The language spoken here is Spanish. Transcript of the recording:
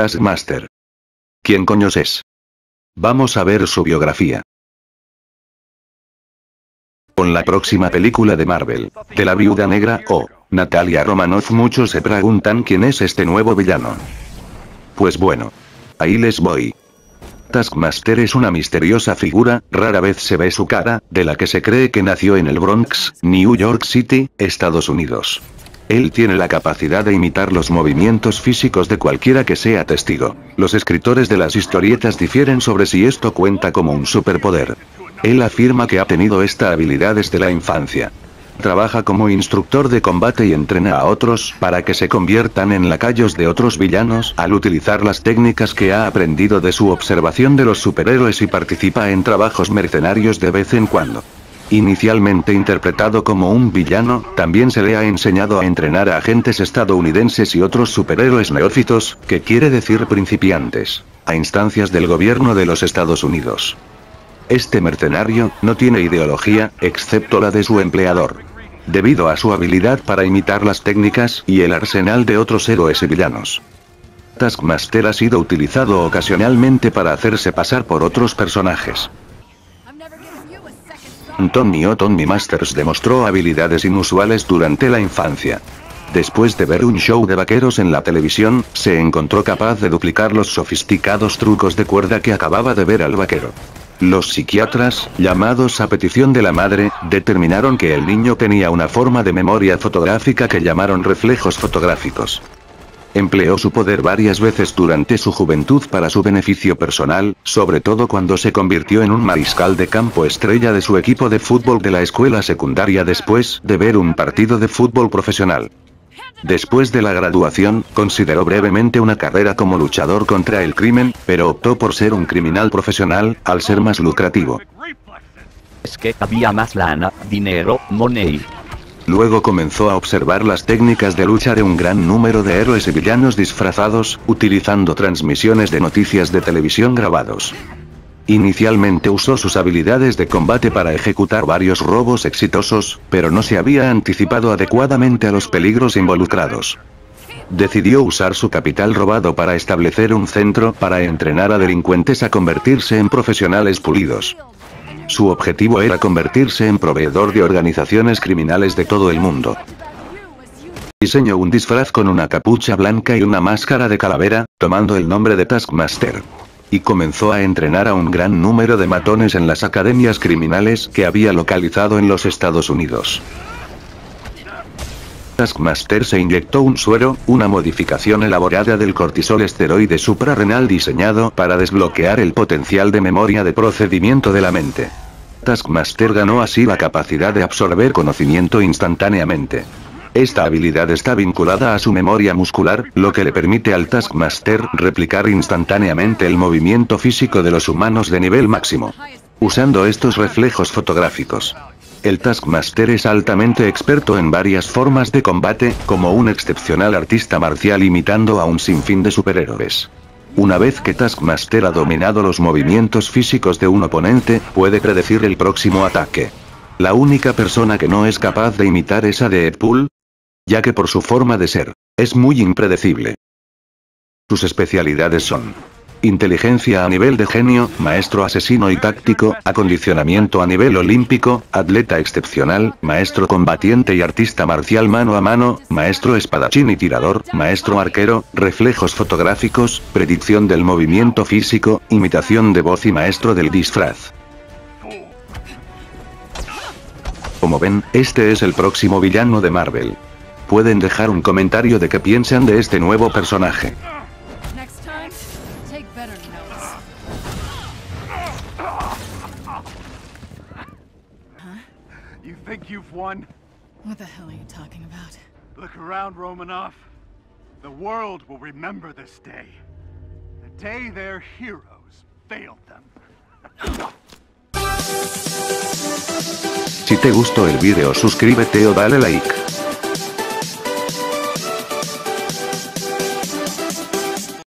Taskmaster. ¿Quién coños es? Vamos a ver su biografía. Con la próxima película de Marvel, de la Viuda Negra o Natalia Romanoff muchos se preguntan quién es este nuevo villano. Pues bueno. Ahí les voy. Taskmaster es una misteriosa figura, rara vez se ve su cara, de la que se cree que nació en el Bronx, New York City, Estados Unidos. Él tiene la capacidad de imitar los movimientos físicos de cualquiera que sea testigo. Los escritores de las historietas difieren sobre si esto cuenta como un superpoder. Él afirma que ha tenido esta habilidad desde la infancia. Trabaja como instructor de combate y entrena a otros para que se conviertan en lacayos de otros villanos al utilizar las técnicas que ha aprendido de su observación de los superhéroes y participa en trabajos mercenarios de vez en cuando. Inicialmente interpretado como un villano, también se le ha enseñado a entrenar a agentes estadounidenses y otros superhéroes neófitos, que quiere decir principiantes, a instancias del gobierno de los Estados Unidos. Este mercenario, no tiene ideología, excepto la de su empleador. Debido a su habilidad para imitar las técnicas y el arsenal de otros héroes y villanos. Taskmaster ha sido utilizado ocasionalmente para hacerse pasar por otros personajes. Tommy o Tommy Masters demostró habilidades inusuales durante la infancia. Después de ver un show de vaqueros en la televisión, se encontró capaz de duplicar los sofisticados trucos de cuerda que acababa de ver al vaquero. Los psiquiatras, llamados a petición de la madre, determinaron que el niño tenía una forma de memoria fotográfica que llamaron reflejos fotográficos. Empleó su poder varias veces durante su juventud para su beneficio personal, sobre todo cuando se convirtió en un mariscal de campo estrella de su equipo de fútbol de la escuela secundaria después de ver un partido de fútbol profesional. Después de la graduación, consideró brevemente una carrera como luchador contra el crimen, pero optó por ser un criminal profesional, al ser más lucrativo. Es que había más lana, dinero, money. Luego comenzó a observar las técnicas de lucha de un gran número de héroes y villanos disfrazados, utilizando transmisiones de noticias de televisión grabados. Inicialmente usó sus habilidades de combate para ejecutar varios robos exitosos, pero no se había anticipado adecuadamente a los peligros involucrados. Decidió usar su capital robado para establecer un centro para entrenar a delincuentes a convertirse en profesionales pulidos. Su objetivo era convertirse en proveedor de organizaciones criminales de todo el mundo. Diseñó un disfraz con una capucha blanca y una máscara de calavera, tomando el nombre de Taskmaster. Y comenzó a entrenar a un gran número de matones en las academias criminales que había localizado en los Estados Unidos. Taskmaster se inyectó un suero, una modificación elaborada del cortisol esteroide suprarrenal diseñado para desbloquear el potencial de memoria de procedimiento de la mente. Taskmaster ganó así la capacidad de absorber conocimiento instantáneamente. Esta habilidad está vinculada a su memoria muscular, lo que le permite al Taskmaster replicar instantáneamente el movimiento físico de los humanos de nivel máximo. Usando estos reflejos fotográficos. El Taskmaster es altamente experto en varias formas de combate, como un excepcional artista marcial imitando a un sinfín de superhéroes. Una vez que Taskmaster ha dominado los movimientos físicos de un oponente, puede predecir el próximo ataque. La única persona que no es capaz de imitar es a Deadpool, ya que por su forma de ser, es muy impredecible. Sus especialidades son Inteligencia a nivel de genio, maestro asesino y táctico, acondicionamiento a nivel olímpico, atleta excepcional, maestro combatiente y artista marcial mano a mano, maestro espadachín y tirador, maestro arquero, reflejos fotográficos, predicción del movimiento físico, imitación de voz y maestro del disfraz. Como ven, este es el próximo villano de Marvel. Pueden dejar un comentario de qué piensan de este nuevo personaje. Think you've won? What the hell are you talking about? Look around, Romanoff. The world will remember this day. The day their heroes failed them. Si te gustó el vídeo suscríbete o dale like.